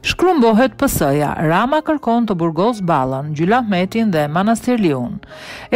Shkrumbohet PS-ja, Rama kërkon të burgosë Ballën, Gjylahmetin dhe Manastirliun.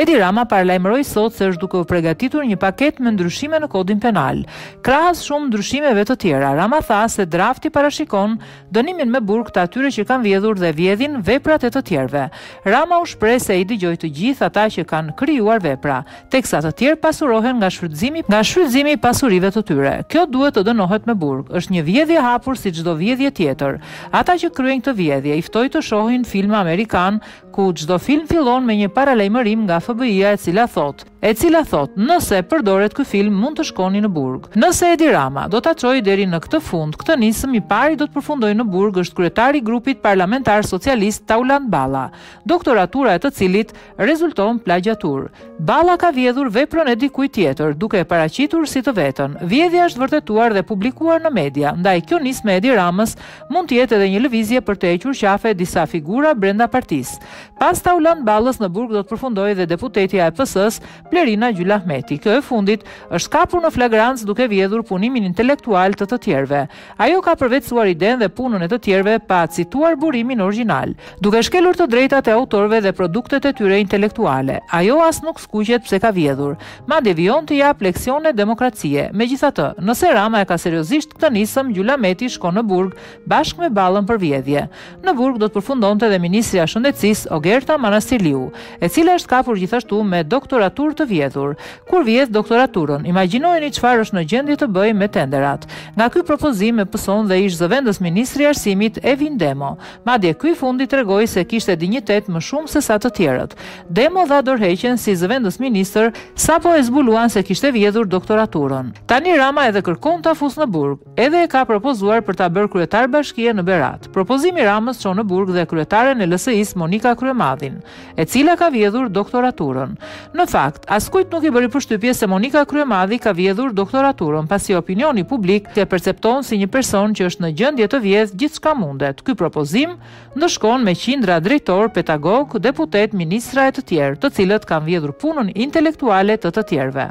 Edi Rama paralajmëroi sot se është duke u pregatitur një paketë me ndryshime në Kodin Penal. Krahas shumë ndryshimeve të tjera, Rama tha se drafti parashikon dënimin me burg të atyre që kanë vjedhur dhe vjedhin veprat e të tjerëve. Rama u shpreh se i dëgjoj të gjithë ata që kanë krijuar vepra, teksa të tjerë pasurohen nga shfrytëzimi nga shfrytëzimi i pasurive të tyre. Kjo duhet të dënohet me burg. Është një vjedhje e hapur si çdo vjedhje tjetër. Ata që kryejnë këtë vjedhje, i ftoj të shohin filma amerikanë ku çdo film fillon me një paralajmërim nga FBI-ja e cila thotë, e cila thotë, nëse përdoret ky film mund të shkoni në burg. Nëse Edi Rama do ta çojë deri në këtë fund këtë nismë i pari do të përfundojë në burg është kryetari i grupit parlamentar socialist Taulant Balla, doktoratura e të cilit rezulton plagjiaturë. Balla ka vjedhur veprën e dikujt tjetër, duke e paraqitur si të vetën. Vjedhja është vërtetuar dhe publikuar në media, ndaj kjo nismë e Edi Ramës Mund të jetë edhe një lëvizje për të hequr qafe disa figura brenda partisë. Pas Taulant Ballës në burg do të përfundojë dhe deputetja e PS-së, Blerina Gjylahmeti. Kjo e fundit është kapur në flagrancë duke vjedhur punimin intelektual të të tjerëve. Ajo ka përvetësuar idenë dhe punën e të tjerëve pa cituar burimin origjinal, duke shkelur të drejtat e autorëve dhe produktet e tyre intelektuale. Ajo as nuk skuqet pse ka vjedhur. Madje vijon të japë leksione demokracie. Megjithatë, nëse Rama e ka seriozisht këtë nismë, Gjylahmeti shkon në burg bashkë me Ballën për vjedhje. Në burg do të përfundonte dhe ministrja e Shëndetësisë, Ogerta Manastirliu, e cila është kapur gjithashtu me doktoraturë të vjedhur. Kur vjedh doktoraturën, imagjinojeni çfarë është në gjendje të bëjë me tenderat. Nga ky propozim e pëson dhe ish-zëvendës ministri i Arsimit, Ervin Demo. Madje, ky i fundit tregoi se kishte dinjitet më shumë se sa të tjerët. Demo dha dorëheqjen si zëvendës ministër, sapo e zbuluan se kishte vjedhur doktoraturën. Tani Rama edhe kërkon ta fusë në burg. Edhe e ka propozuar për ta bërë kryetar bashkie në Berat. Propozimi i Ramës çon në burg dhe kryetaren e LSI-së Monika Kryemadhin. e cila ka vjedhur doktoraturën. Në fakt, askujt nuk i bëri përshtypje se Monika Kryemadhi ka vjedhur doktoraturën, pasi opinioni publik e percepton si një person që është në gjendje të vjedhë gjithçka mundet. Ky propozim ndëshkon me qindra drejtorë, pedagogë, deputetë, ministra e të tjerë, të cilët kanë vjedhur punën intelektuale të të tjerëve.